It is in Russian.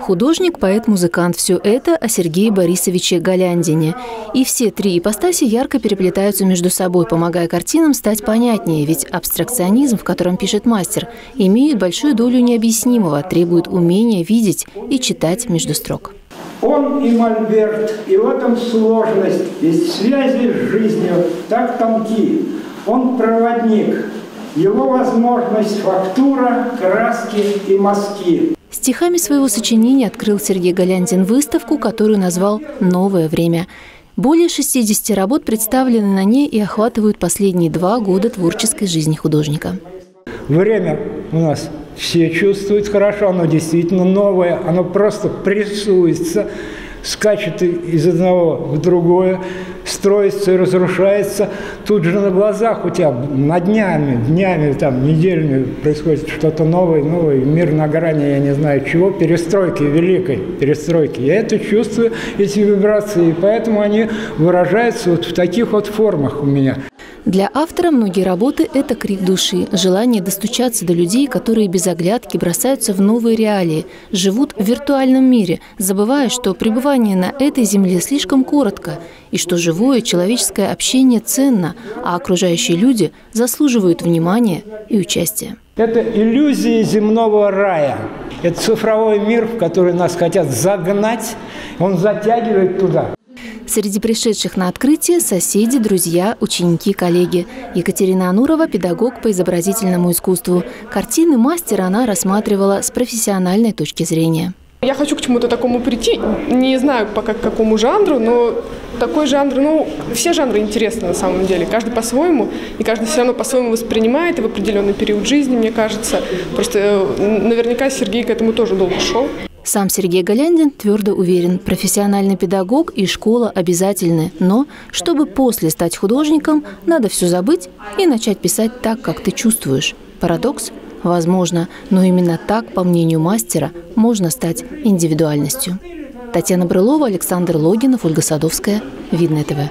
Художник, поэт, музыкант – все это о Сергее Борисовиче Галяндине. И все три ипостаси ярко переплетаются между собой, помогая картинам стать понятнее, ведь абстракционизм, в котором пишет мастер, имеет большую долю необъяснимого, требует умения видеть и читать между строк. Он и Мольберт, и в этом сложность, есть связи с жизнью так тонки. Он проводник, его возможность фактура, краски и мазки. Стихами своего сочинения открыл Сергей Галяндин выставку, которую назвал «Новое время». Более 60 работ представлены на ней и охватывают последние два года творческой жизни художника. Время у нас все чувствуют хорошо, оно действительно новое, оно просто прессуется скачет из одного в другое, строится и разрушается. Тут же на глазах у тебя на днями, днями, там, неделями происходит что-то новое, новое. Мир на грани, я не знаю чего, перестройки, великой перестройки. Я это чувствую, эти вибрации, и поэтому они выражаются вот в таких вот формах у меня. Для автора многие работы – это крик души, желание достучаться до людей, которые без оглядки бросаются в новые реалии, живут в виртуальном мире, забывая, что пребывание на этой земле слишком коротко, и что живое человеческое общение ценно, а окружающие люди заслуживают внимания и участия. Это иллюзии земного рая. Это цифровой мир, в который нас хотят загнать, он затягивает туда. Среди пришедших на открытие – соседи, друзья, ученики, коллеги. Екатерина Анурова – педагог по изобразительному искусству. Картины мастера она рассматривала с профессиональной точки зрения. Я хочу к чему-то такому прийти, не знаю пока к какому жанру, но такой жанр, ну, все жанры интересны на самом деле, каждый по-своему, и каждый все равно по-своему воспринимает и в определенный период жизни, мне кажется. Просто э, наверняка Сергей к этому тоже долго шел. Сам Сергей Голяндин твердо уверен, профессиональный педагог и школа обязательны. Но, чтобы после стать художником, надо все забыть и начать писать так, как ты чувствуешь. Парадокс? Возможно, но именно так, по мнению мастера, можно стать индивидуальностью. Татьяна Брылова, Александр Логинов, Ольга Садовская. Видное ТВ.